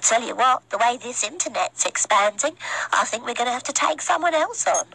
I tell you what, the way this internet's expanding, I think we're going to have to take someone else on.